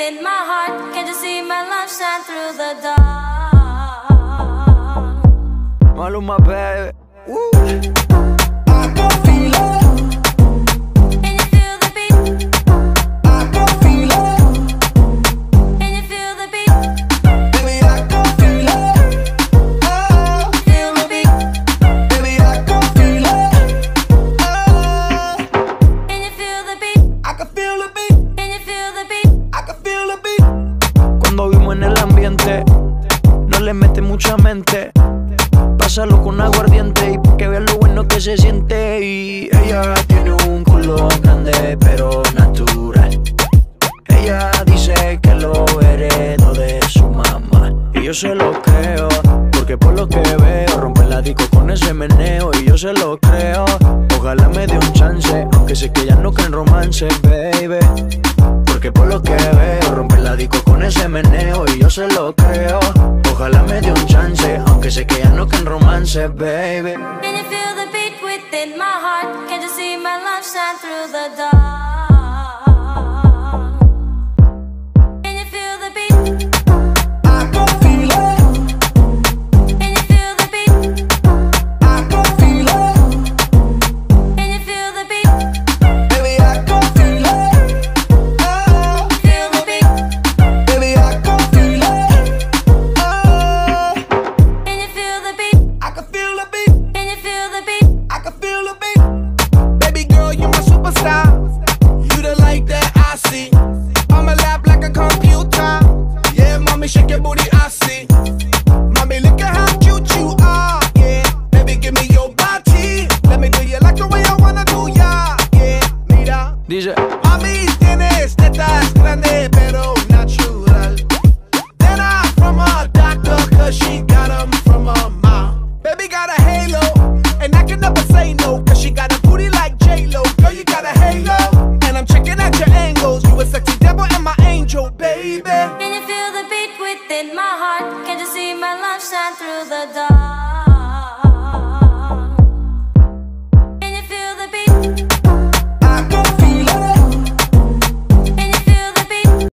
within my heart. Can't you see my love shine through the dark? Maluma, baby. Woo. Pásalo con aguardiente y que veas lo bueno que se siente. Y ella tiene un culo grande, pero natural. Ella dice que lo heredó de su mamá. Y yo se lo creo, porque por lo que veo, rompe la disco con ese meneo. Y yo se lo creo, ojalá me dé un chance, aunque sé que ya no creen romance, baby. Porque por lo que veo, rompe la disco con ese meneo y yo se lo creo. Ojalá me dé un chance, aunque sé que ya no can romance, baby. Can you feel the beat within my heart? Can't you see my love shine through the dark? Light that I see. My lap like a computer. Yeah, mommy, shake your booty, I see. Mommy, look at how cute you are. Yeah, baby, give me your body. Let me do you like the way I wanna do ya. Yeah, mira. Dice, Mami, tienes tetas grandes, pero natural. Then I from a doctor, cause she got them from her mom. Baby got a halo, and I can never say no, cause she got a booty like J-Lo. Girl, you got a halo, beat within my heart? Can't you see my love shine through the dark?